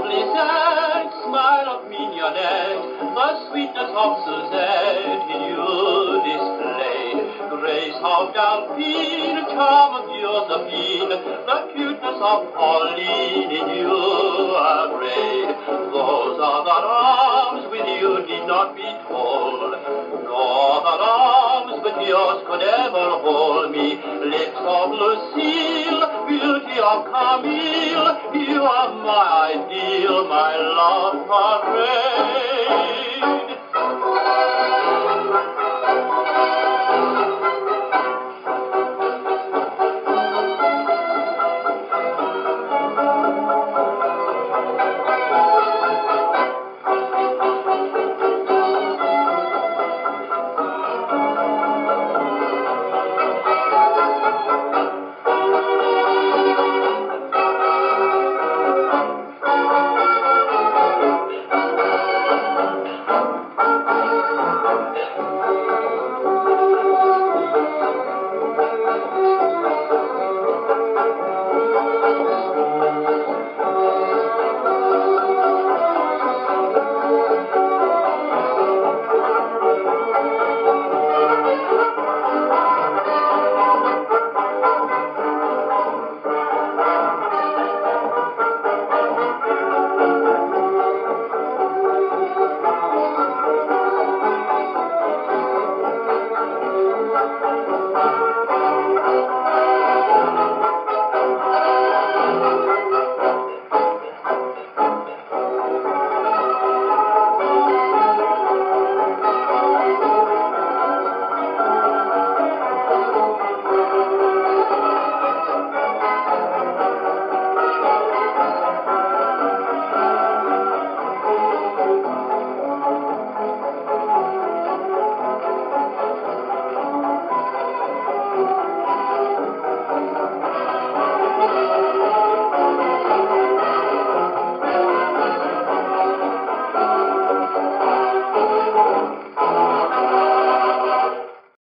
Lisette, smile of mignonette, the sweetness of Suzette you display. Grace of Delphine, charm of Josephine, the cuteness of Pauline in you array. Those other arms with you need not be told, nor the arms but yours could ever hold me. Lips of Lucille, of Camille, you are my ideal, my love parade.